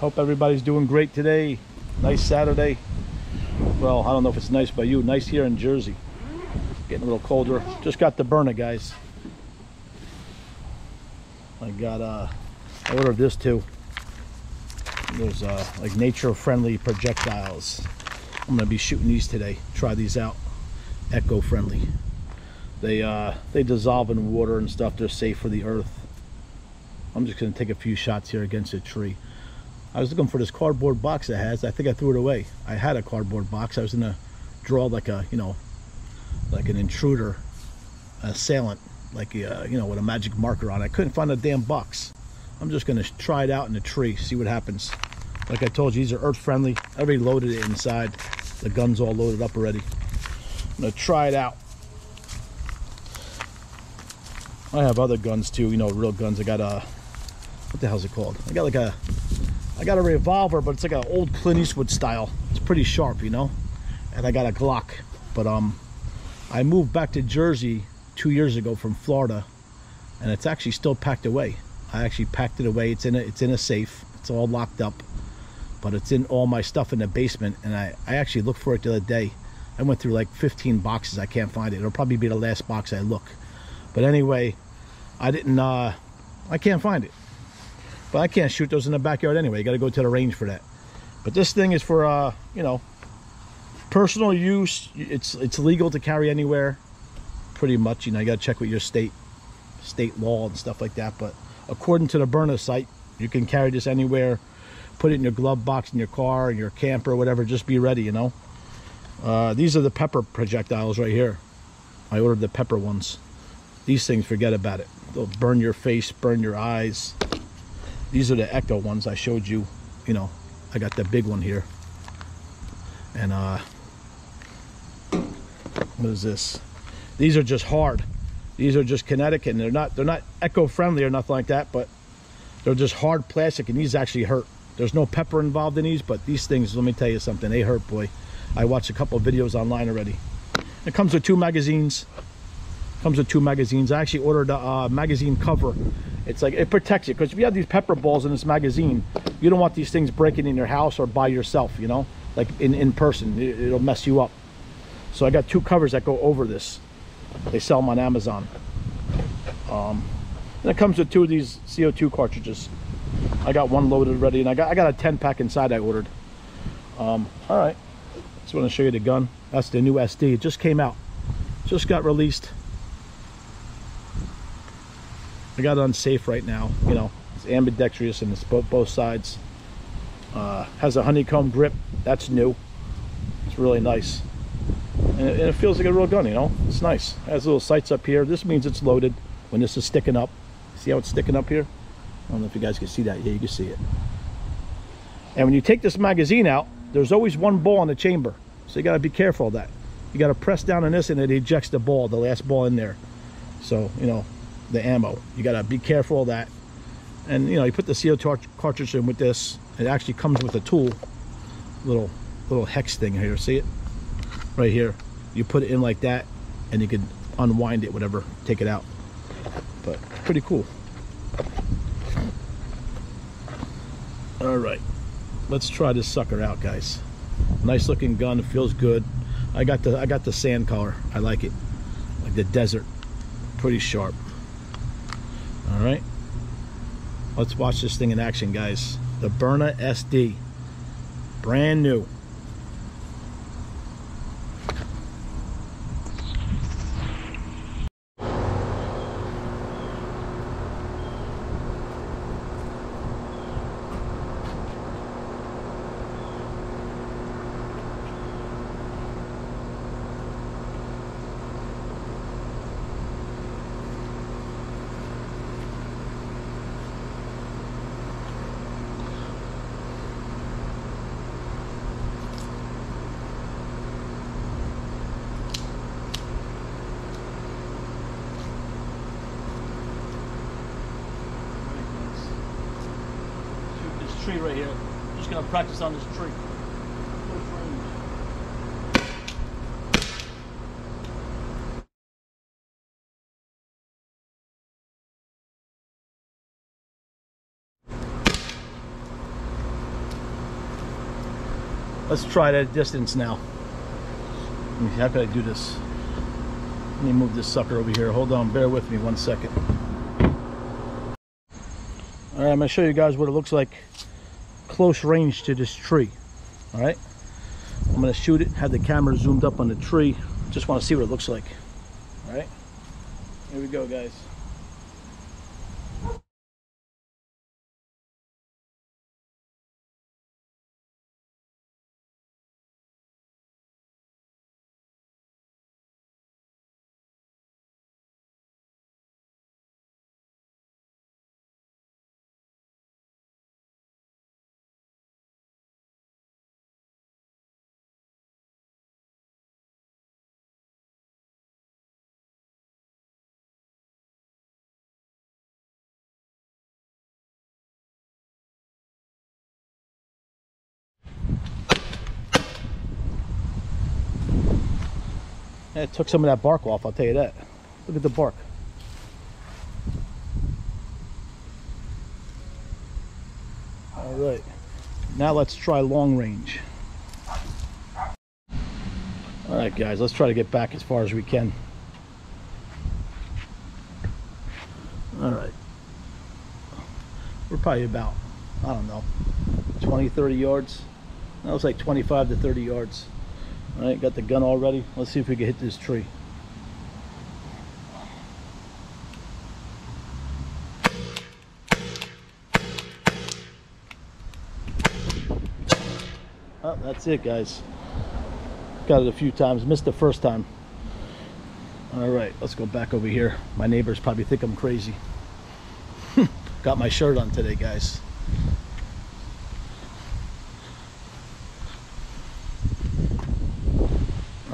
Hope everybody's doing great today. Nice Saturday. Well, I don't know if it's nice by you. Nice here in Jersey. Getting a little colder. Just got the Byrna, guys. I got uh I ordered this too. There's uh like nature friendly projectiles. I'm gonna be shooting these today. Try these out. Eco friendly. They uh they dissolve in water and stuff. They're safe for the earth. I'm just gonna take a few shots here against a tree. I was looking for this cardboard box it has. I think I threw it away. I had a cardboard box. I was gonna draw like a you know like an intruder, assailant, like a, uh, you know with a magic marker on. it. I couldn't find a damn box. I'm just gonna try it out in the tree, see what happens. Like I told you, these are earth friendly. I already loaded it inside. The gun's all loaded up already. I'm gonna try it out. I have other guns too, you know, real guns. I got a, what the hell's it called? I got like a, I got a revolver, but it's like an old Clint Eastwood style. It's pretty sharp, you know? And I got a Glock. But um, I moved back to Jersey two years ago from Florida, and it's actually still packed away. I actually packed it away. It's in a, it's in a safe. It's all locked up, but it's in all my stuff in the basement. And I, I actually looked for it the other day. I went through like 15 boxes. I can't find it. It'll probably be the last box I look. But anyway, I didn't, uh, I can't find it. But I can't shoot those in the backyard anyway. You got to go to the range for that. But this thing is for, uh, you know, personal use. It's it's legal to carry anywhere, pretty much. You know, you got to check with your state state law and stuff like that. But according to the Byrna site, you can carry this anywhere. Put it in your glove box in your car, in your camper, or whatever. Just be ready, you know. Uh, these are the pepper projectiles right here. I ordered the pepper ones. These things, forget about it. They'll burn your face, burn your eyes. These are the Echo ones I showed you. You know, I got the big one here. And uh, what is this? These are just hard. These are just kinetic. and they're not they're not eco-friendly or nothing like that, but they're just hard plastic, and these actually hurt. There's no pepper involved in these, but these things, let me tell you something, they hurt, boy. I watched a couple videos online already. It comes with two magazines. Comes with two magazines. I actually ordered a uh, magazine cover. It's like, it protects you. Because if you have these pepper balls in this magazine, you don't want these things breaking in your house or by yourself, you know? Like in, in person, it, it'll mess you up. So I got two covers that go over this. They sell them on Amazon. Um, and it comes with two of these CO2 cartridges. I got one loaded ready, and I got I got a 10 pack inside I ordered. Um, all right, just want to show you the gun. That's the new SD. It just came out, just got released. I got it unsafe right now. You know, it's ambidextrous and it's both both sides. Uh, has a honeycomb grip. That's new. It's really nice. And it, and it, feels like a real gun, you know? It's nice. It has little sights up here. This means it's loaded when this is sticking up. See how it's sticking up here? I don't know if you guys can see that. Yeah, you can see it. And when you take this magazine out, there's always one ball in the chamber. So you got to be careful of that. You got to press down on this and it ejects the ball, the last ball in there. So, you know, the ammo. You got to be careful of that. And, you know, you put the CO2 cartridge in with this. It actually comes with a tool. Little, little hex thing here. See it? Right here. You put it in like that and you can unwind it, whatever, take it out. But pretty cool. All right, let's try this sucker out, guys. Nice looking gun, feels good. I got the I got the sand color. I like it, like the desert. Pretty sharp. All right, let's watch this thing in action, guys. The Byrna SD, brand new. Right here. I'm just gonna practice on this tree. Let's try it at a distance now. How can I do this? Let me move this sucker over here. Hold on, bear with me one second. All right, I'm gonna show you guys what it looks like close range to this tree. All right, I'm gonna shoot it, have the camera zoomed up on the tree. Just wanna see what it looks like. All right, here we go, guys. It took some of that bark off, I'll tell you that. Look at the bark. All right, now let's try long range. All right, guys, let's try to get back as far as we can. All right. We're probably about, I don't know, 20, 30 yards. That was like 25 to 30 yards. All right, got the gun all ready. Let's see if we can hit this tree. Oh, that's it, guys. Got it a few times. Missed the first time. All right, let's go back over here. My neighbors probably think I'm crazy. got my shirt on today, guys.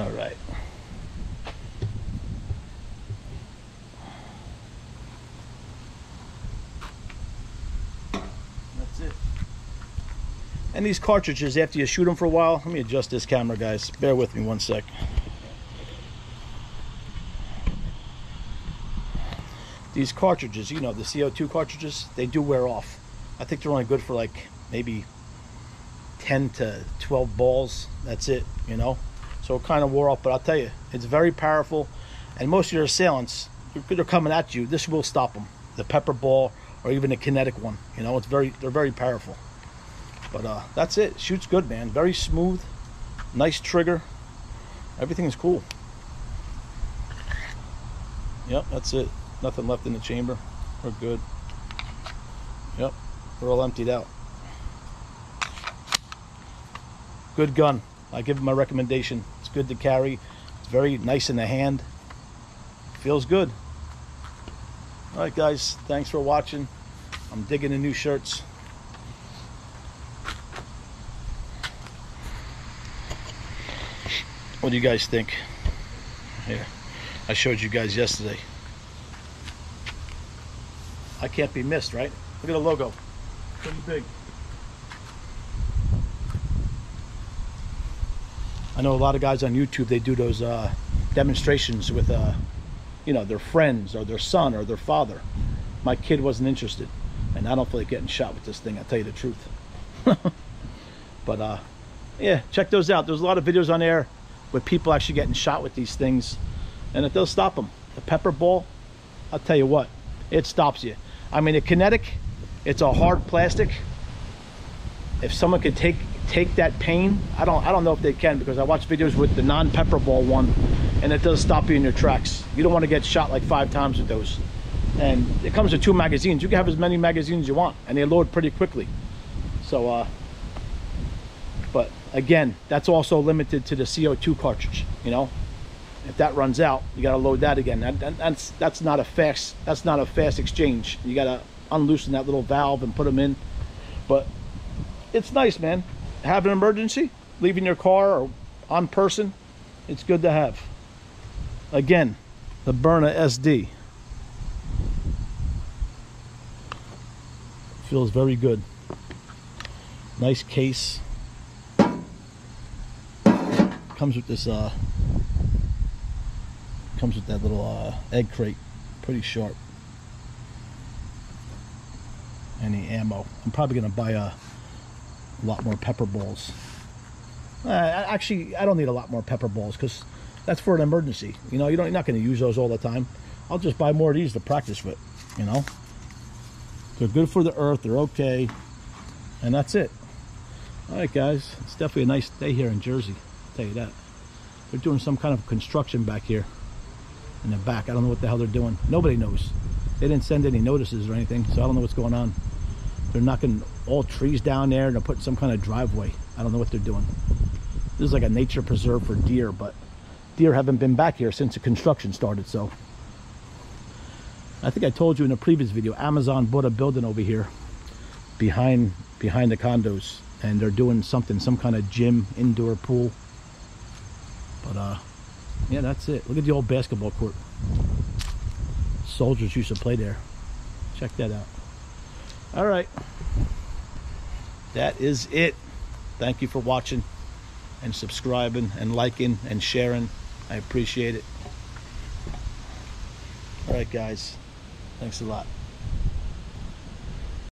All right. That's it. And these cartridges, after you shoot them for a while, let me adjust this camera, guys. Bear with me one sec. These cartridges, you know, the CO2 cartridges, they do wear off. I think they're only good for like maybe 10 to 12 balls. That's it, you know? So it kind of wore off, but I'll tell you, it's very powerful. And most of your assailants, they're coming at you. This will stop them. The pepper ball or even a kinetic one. You know, it's very, they're very powerful. But uh, that's it. Shoots good, man. Very smooth. Nice trigger. Everything is cool. Yep, that's it. Nothing left in the chamber. We're good. Yep, we're all emptied out. Good gun. I give it my recommendation. Good to carry. It's very nice in the hand. Feels good. All right, guys. Thanks for watching. I'm digging the new shirts. What do you guys think? Here, I showed you guys yesterday. I can't be missed, right? Look at the logo. Pretty big. I know a lot of guys on YouTube, they do those uh, demonstrations with, uh, you know, their friends or their son or their father. My kid wasn't interested. And I don't feel like getting shot with this thing, I'll tell you the truth. but, uh, yeah, check those out. There's a lot of videos on there with people actually getting shot with these things. And it does stop them. The pepper ball, I'll tell you what, it stops you. I mean, the kinetic, it's a hard plastic. If someone could take take that pain, I don't I don't know if they can because I watch videos with the non-pepper ball one, and it does stop you in your tracks. You don't want to get shot like five times with those. And it comes with two magazines. You can have as many magazines as you want, and they load pretty quickly. So, uh, but again, that's also limited to the CO2 cartridge. You know, if that runs out, you got to load that again. That, that, that's that's not a fast that's not a fast exchange. You got to unloosen that little valve and put them in. But it's nice, man. Have an emergency, leaving your car or on person, it's good to have. Again, the Byrna SD. Feels very good. Nice case. Comes with this uh comes with that little uh, egg crate pretty sharp any ammo I'm probably gonna buy a lot more pepper balls Uh, actually, I don't need a lot more pepper balls because that's for an emergency. You know, you don't, you're not going to use those all the time. I'll just buy more of these to practice with. You know, they're good for the earth. They're okay, and that's it. All right, guys. It's definitely a nice day here in Jersey. I'll tell you that. They're doing some kind of construction back here in the back. I don't know what the hell they're doing. Nobody knows. They didn't send any notices or anything, so I don't know what's going on. They're knocking all trees down there and they're putting some kind of driveway. I don't know what they're doing. This is like a nature preserve for deer, but deer haven't been back here since the construction started, so. I think I told you in a previous video, Amazon bought a building over here behind behind the condos and they're doing something, some kind of gym, indoor pool. But uh yeah, that's it. Look at the old basketball court. Soldiers used to play there. Check that out. All right. That is it. Thank you for watching and subscribing and liking and sharing. I appreciate it. All right, guys. Thanks a lot.